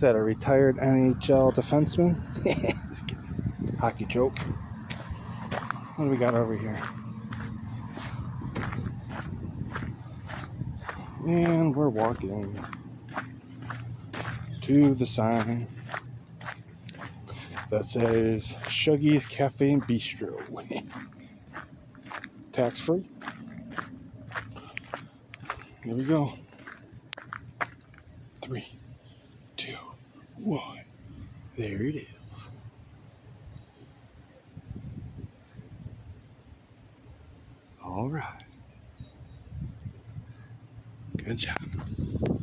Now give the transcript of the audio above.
that a retired NHL defenseman? Just kidding. Hockey joke. What do we got over here? And we're walking to the sign that says Shuggy's Cafe and Bistro. Tax free. Here we go. Three, two, one. There it is. All right. Good job.